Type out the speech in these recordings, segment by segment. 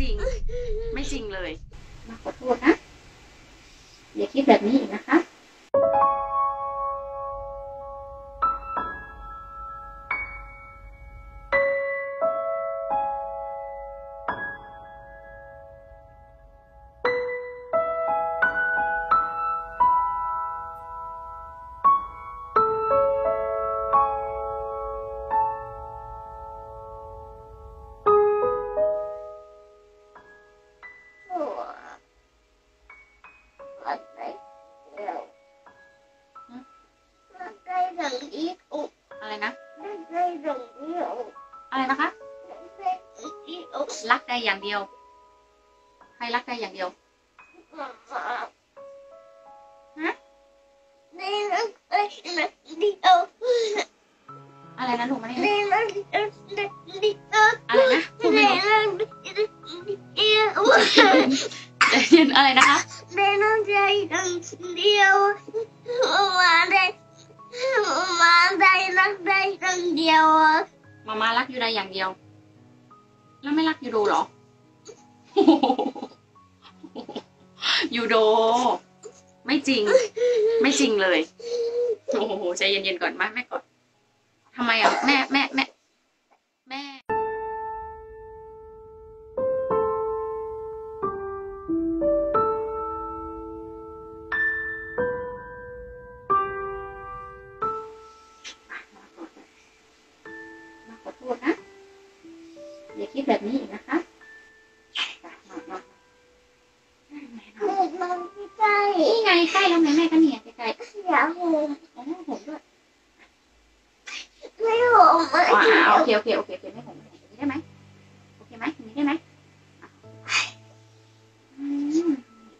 จริง ไม่จริงเลยมาขอโทษนะ อย่าคิดแบบนี้อีกนะคะ อะไรนะอะไรนะคะรักได้อย่างเดียวให้รักได้อย่างเดียวอะไรนะลูกมาเนี่ยอะไรนะพูดไม่ออกใจเย็นอะไรนะคะมาได้ มาได้รักได้คนเดียวมามารักยูไดอย่างเดียว แล้วไม่รักยูโดเหรอยูโด ไม่จริง ไม่จริงเลย โอ้โหใจเย็นๆก่อนมาแม่ก่อน อย่าคิดแบบนี้อีกนะคะมามามามันมันใกล้นี่ไงใกล้แล้วไงแม่ก็เนี่ยใกล้อยากหูๆอ๋อผมด้วยไม่หูไม่อ๋อโอเคโอเคโอเคโอเคไม่ผมไม่ผมอย่างนี้ได้ไหมโอเคไหมอย่างนี้ได้ไหมอืม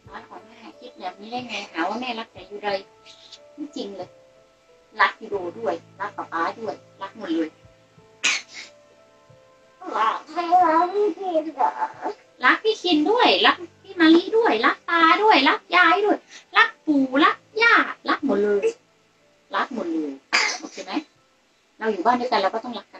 ร้อยของแม่คิดแบบนี้ได้ไงหาว่าแม่รักแต่อยู่เลยไม่จริงเลย รักยูโดด้วย รักป๊าป๊าด้วย รักหมดเลย ด้วยรักพี่มารีด้วยรักตาด้วยรักยายด้วยรักปู่รักย่ารักหมดเลย รักหมดเลยโอเคไหมเราอยู่บ้านด้วยกันเราก็ต้องรักกัน